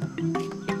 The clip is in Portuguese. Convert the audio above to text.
Música